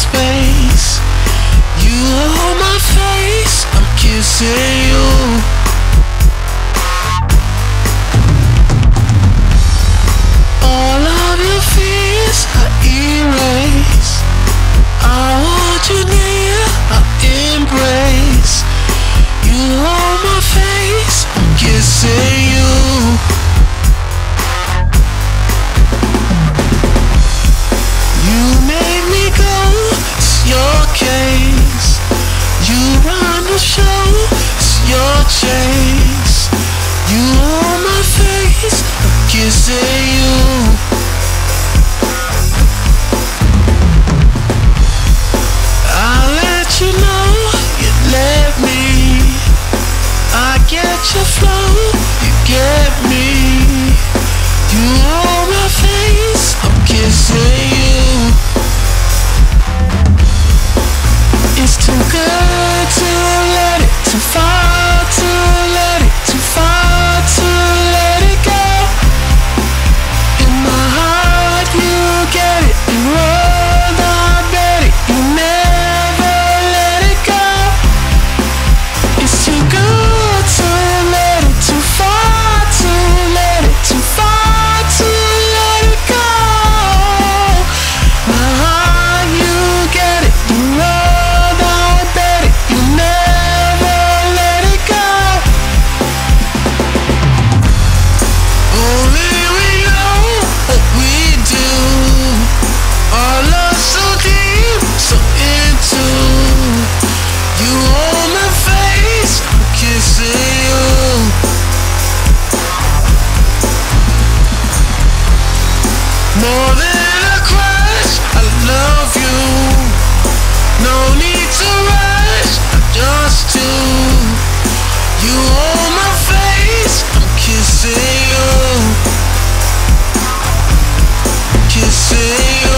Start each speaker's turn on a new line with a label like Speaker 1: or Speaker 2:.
Speaker 1: space. You hold my face, I'm kissing. your flow, you get me. You me.